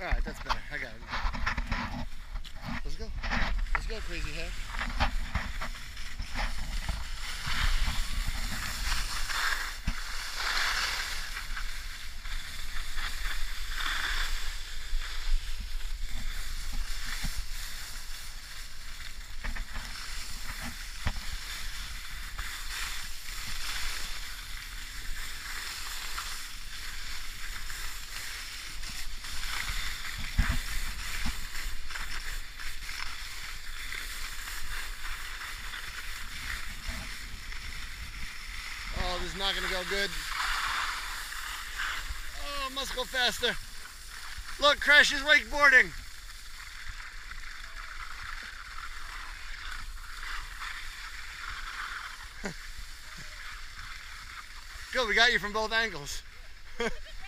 Alright, that's better. I got it. Let's go. Let's go, crazy hair. Oh, this is not gonna go good. Oh, must go faster. Look, Crash is wakeboarding. Good, we got you from both angles.